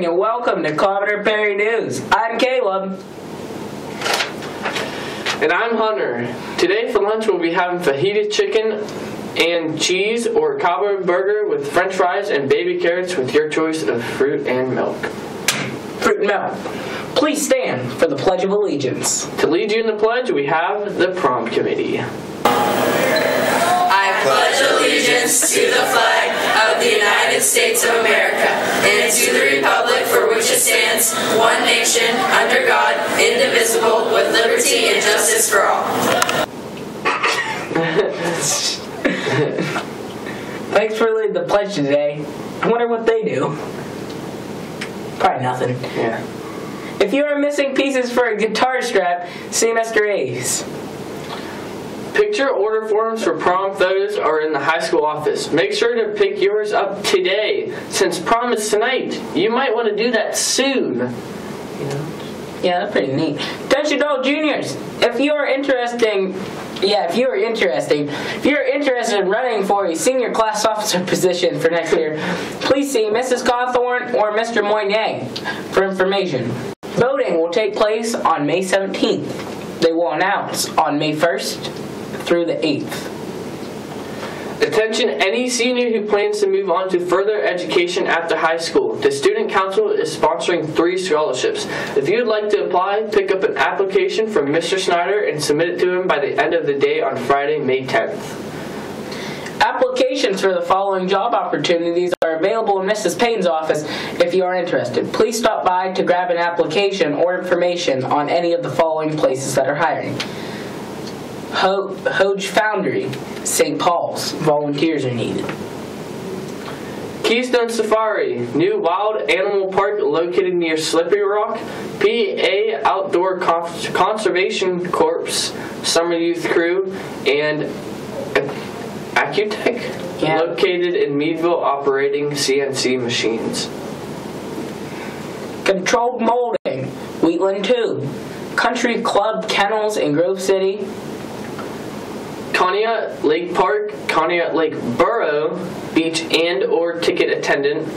morning and welcome to Commodore Perry News. I'm Caleb. And I'm Hunter. Today for lunch we'll be having fajita chicken and cheese or Cabo burger with french fries and baby carrots with your choice of fruit and milk. Fruit and milk. Please stand for the Pledge of Allegiance. To lead you in the pledge, we have the prom committee. United States of America and to the republic for which it stands, one nation, under God, indivisible, with liberty and justice for all. Thanks for leading the pledge today. I wonder what they do. Probably nothing. Yeah. If you are missing pieces for a guitar strap, see Mr. Ace. Picture order forms for prom photos are in the high school office. Make sure to pick yours up today. Since prom is tonight, you might want to do that soon. Yeah, that's pretty neat. Attention all juniors, if you are interesting, yeah, if you are interesting, if you're interested in running for a senior class officer position for next year, please see Mrs. Cawthorn or Mr. Moynier for information. Voting will take place on May 17th. They will announce on May 1st through the 8th. Attention any senior who plans to move on to further education after high school. The Student Council is sponsoring three scholarships. If you'd like to apply, pick up an application from Mr. Snyder and submit it to him by the end of the day on Friday, May 10th. Applications for the following job opportunities are available in Mrs. Payne's office if you are interested. Please stop by to grab an application or information on any of the following places that are hiring. Ho- Hodge Foundry, St. Paul's. Volunteers are needed. Keystone Safari, new wild animal park located near Slippery Rock. PA Outdoor Con- Conservation Corps, Summer Youth Crew, and Acutec, Yeah. located in Meadville, operating CNC machines. Controlled Molding, Wheatland Tube. Country Club Kennels in Grove City. Conneaut Lake Park, Conneaut Lake Borough, beach and or ticket attendant.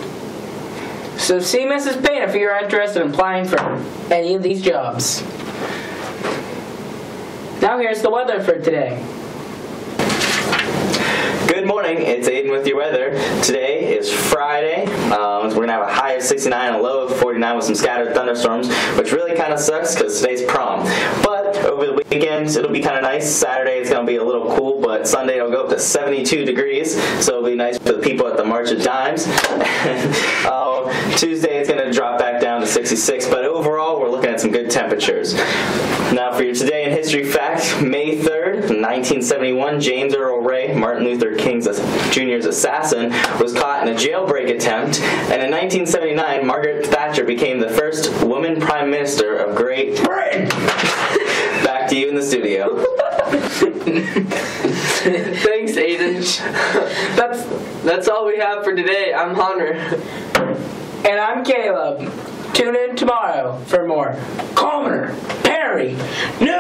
So see Mrs. Payne if you're interested in applying for any of these jobs. Now here's the weather for today. Good morning, it's Aiden with your weather. Today is Friday. Um, we're gonna have a high of 69 and a low of 49 with some scattered thunderstorms, which really kind of sucks because today's prom. But it'll be kind of nice. Saturday, it's gonna be a little cool, but Sunday it'll go up to 72 degrees, so it'll be nice for the people at the March of Dimes. uh, Tuesday, it's gonna drop back down to 66, but overall, we're looking at some good temperatures. Now, for your today in history fact, May 3rd, 1971, James Earl Ray, Martin Luther King Jr.'s assassin, was caught in a jailbreak attempt, and in 1979, Margaret Thatcher became the first woman prime minister of Great Britain. Back to you in the studio. Thanks, Aiden. That's that's all we have for today. I'm Hunter. And I'm Caleb. Tune in tomorrow for more Commodore Perry News.